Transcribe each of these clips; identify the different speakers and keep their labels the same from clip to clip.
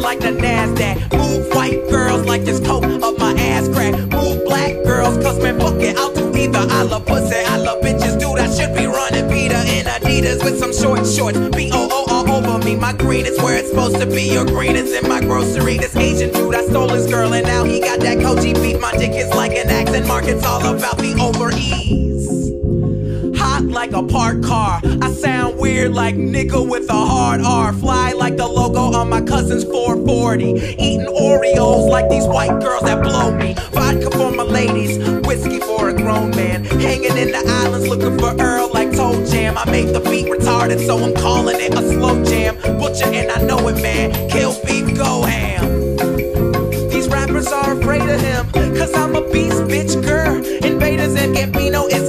Speaker 1: like the NASDAQ. Move white girls like this coat up my ass crack. Move black girls, cause man, fuck it, I'll do either. I love pussy, I love bitches, dude, I should be running Peter in Adidas with some short shorts. B-O-O all over me, my green is where it's supposed to be. Your green is in my grocery. This Asian dude, I stole his girl, and now he got that Kogi beat. My dick is like an accent mark, it's all about the overease like a parked car. I sound weird like nigga with a hard R. Fly like the logo on my cousin's 440. Eating Oreos like these white girls that blow me. Vodka for my ladies, whiskey for a grown man. Hanging in the islands looking for Earl like Toe Jam. I make the beat retarded, so I'm calling it a slow jam. Butcher and I know it, man. Kill beef, go ham. These rappers are afraid of him, cause I'm a beast, bitch, girl. Invaders and Gambino is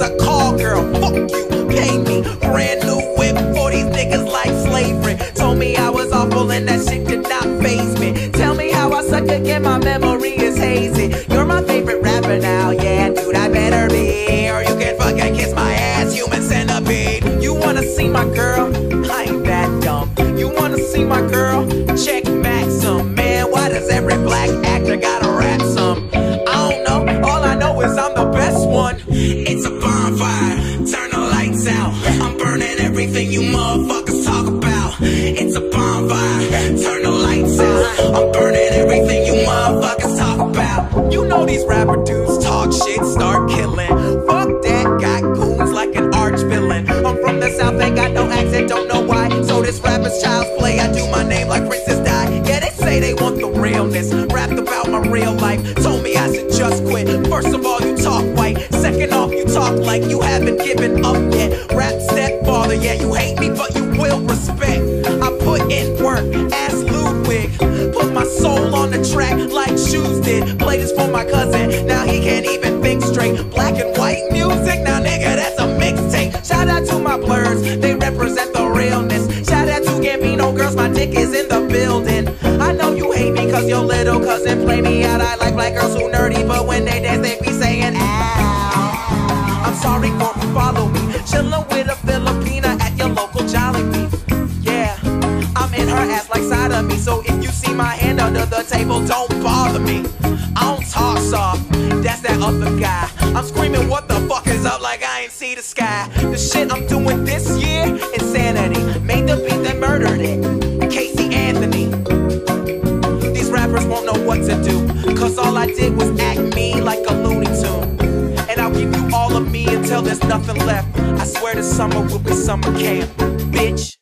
Speaker 1: My memory is hazy. You're my favorite rapper now, yeah, dude, I better be. Or you can fucking kiss my ass, human centipede. You wanna see my girl? I ain't that dumb. You wanna see my girl? Check Maxim, man. Why does every black actor gotta rap some? I don't know. All I know is I'm the best one. It's a bonfire. Turn the lights out. I'm burning everything you play. I do my name like Princess Di. Yeah, they say they want the realness. Rapped about my real life. Told me I should just quit. First of all, you talk white. Second off, you talk like you haven't given up yet. Rap stepfather, yeah, you hate me, but you will respect. I put in work, ask Ludwig. Put my soul on the track like shoes did. Play this for my cousin, now he can't even think straight. Black and white music, now nigga, that's a mixtape. Shout out to cause your little cousin play me out. I like black girls who nerdy, but when they dance, they be saying, ow. I'm sorry for follow me. Chillin' with a Filipina at your local Jollibee. Yeah, I'm in her ass like side of me. So if you see my hand under the table, don't bother me. I don't talk soft, that's that other guy. I'm screaming, what the fuck is up? Like I ain't see the sky. The shit I'm doing this year, Cause all I did was act me like a Looney Tune. And I'll give you all of me until there's nothing left. I swear this summer will be summer camp. Bitch.